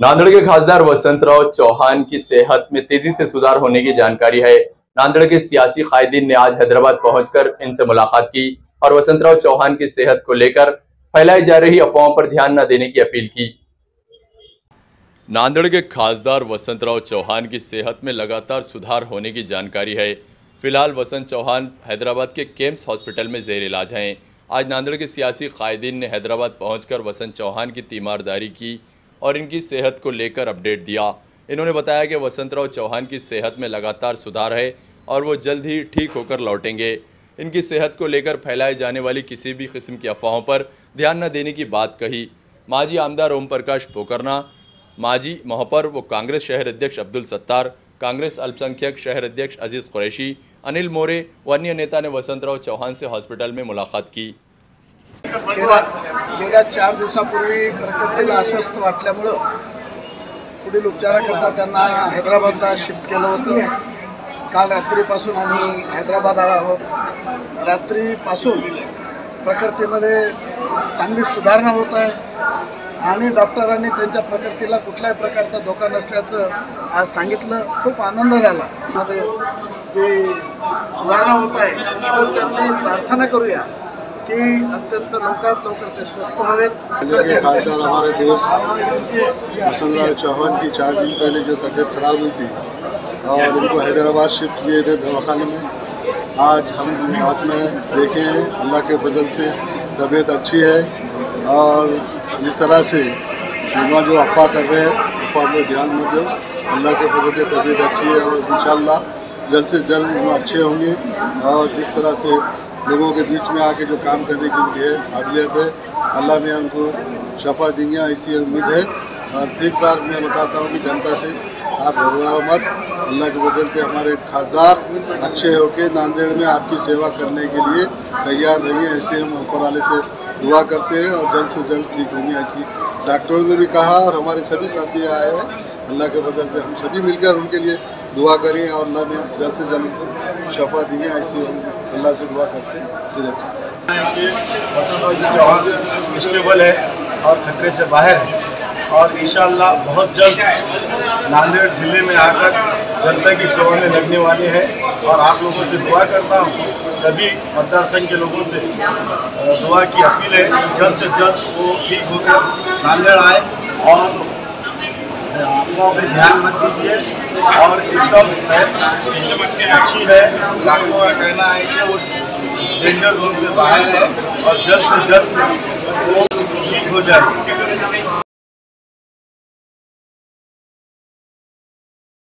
नांदेड़ के खासदार वसंतराव चौहान की सेहत में तेज़ी से सुधार होने की जानकारी है। नांदेड़ के सियासी कायदीन ने आज हैदराबाद पहुंचकर इनसे मुलाकात की और वसंतराव चौहान की सेहत को लेकर फैलाई जा रही अफवाहों पर ध्यान न देने की अपील की। नांदेड़ के खासदार वसंतराव चौहान की सेहत में लगातार सुधार होने की जानकारी है। फ़िलहाल वसंत चौहान हैदराबाद के केम्स हॉस्पिटल में जेर इलाज हैं। आज नांदेड़ के सियासी कायदीन ने हैदराबाद पहुंचकर वसंत चौहान की तीमारदारी की और इनकी सेहत को लेकर अपडेट दिया। इन्होंने बताया कि वसंतराव चौहान की सेहत में लगातार सुधार है और वो जल्द ही ठीक होकर लौटेंगे। इनकी सेहत को लेकर फैलाई जाने वाली किसी भी किस्म की अफवाहों पर ध्यान न देने की बात कही। माजी आमदार ओम प्रकाश पोकरना, माजी महापौर व कांग्रेस शहर अध्यक्ष अब्दुल सत्तार, कांग्रेस अल्पसंख्यक शहर अध्यक्ष अज़ीज़ कुरैशी, अनिल मोरे व अन्य नेता ने वसंतराव चौहान से हॉस्पिटल में मुलाकात की। गेल्या चार दिवसापूर्वी प्रकृतीला अस्वस्थ वाटल्यामुळं पुढील उपचाराकरता त्यांना हैदराबादला शिफ्ट केलं होतं. काल रात्रीपासून आम्ही हैदराबाद आलो आहोत. रात्रीपासून प्रकृतीमध्ये चांगली सुधारणा होत आहे आणि डॉक्टरांनी त्यांच्या प्रकृतीला कुठल्याही प्रकारचा धोका नसल्याचं आज सांगितलं. खूप आनंद झाला. मध्ये जे सुधारणा होत आहे ईश्वरचरणी प्रार्थना करूया. की अत्यंत लवकरात लवकर स्वस्थ इंडिया के खासदार हमारे दोस्त वसंतराव चौहान की चार दिन पहले जो तबीयत खराब हुई थी और उनको हैदराबाद शिफ्ट किए थे दवाखाने में, आज हम रात में देखे हैं अल्लाह के फजल से तबीयत अच्छी है और जिस तरह से युवा जो अफवाह कर रहे हैं, अफवाह में ध्यान मत दो, अल्लाह के फजल से तबीयत अच्छी है और इन जल्द से जल्द अच्छे होंगे और जिस तरह से लोगों के बीच में आके जो काम करने की उनकी काबिलियत है, अल्लाह में उनको शफा देंगे, ऐसी उम्मीद है। और फिर बार मैं बताता हूँ कि जनता से आप घबराओ मत। अल्लाह के बदल से हमारे खासदार अच्छे होके नांदेड़ में आपकी सेवा करने के लिए तैयार रहिए, ऐसे हम ऊपर वाले से दुआ करते हैं और जल्द से जल्द ठीक होंगे, ऐसी डॉक्टरों ने भी कहा और हमारे सभी साथी आए हैं। अल्लाह के बदल से हम सभी मिलकर उनके लिए दुआ करें और अल्लाह में जल्द से जल्द शफा दिए ऐसी अल्लाह से दुआ करते हैं। स्टेबल है और खतरे से बाहर है। और इंशाल्लाह बहुत जल्द नांदेड़ ज़िले में आकर जनता की सेवा में लगने वाले हैं। और आप लोगों से दुआ करता हूँ, सभी मतदार संघ के लोगों से दुआ की अपील है जल्द से जल्द वो ठीक होकर नांदेड़ आए और अफवाहों पे ध्यान मत दीजिए। और एकदम सेहत अच्छी है। डॉक्टरों का कहना है कि वो डेंजर जोन से बाहर है और जल्द से जल्द वो ठीक हो जाए।